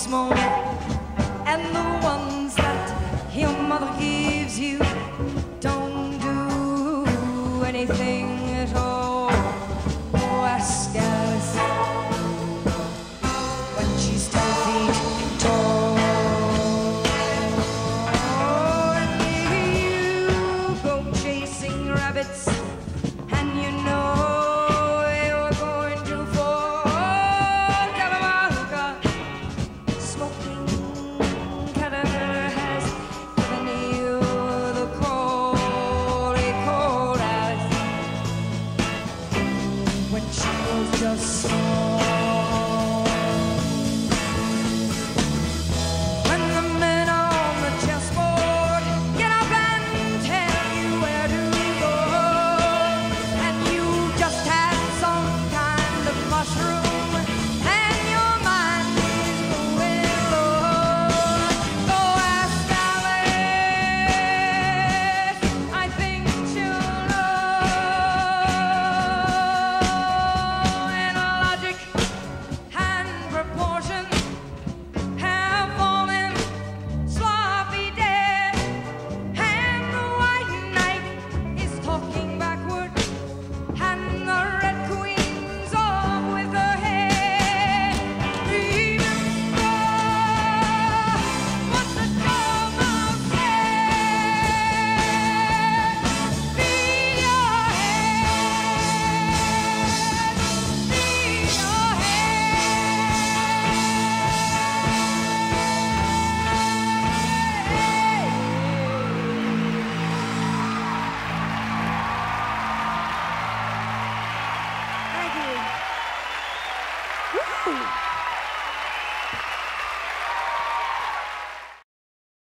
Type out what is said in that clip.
small, and the when she was just small. Holy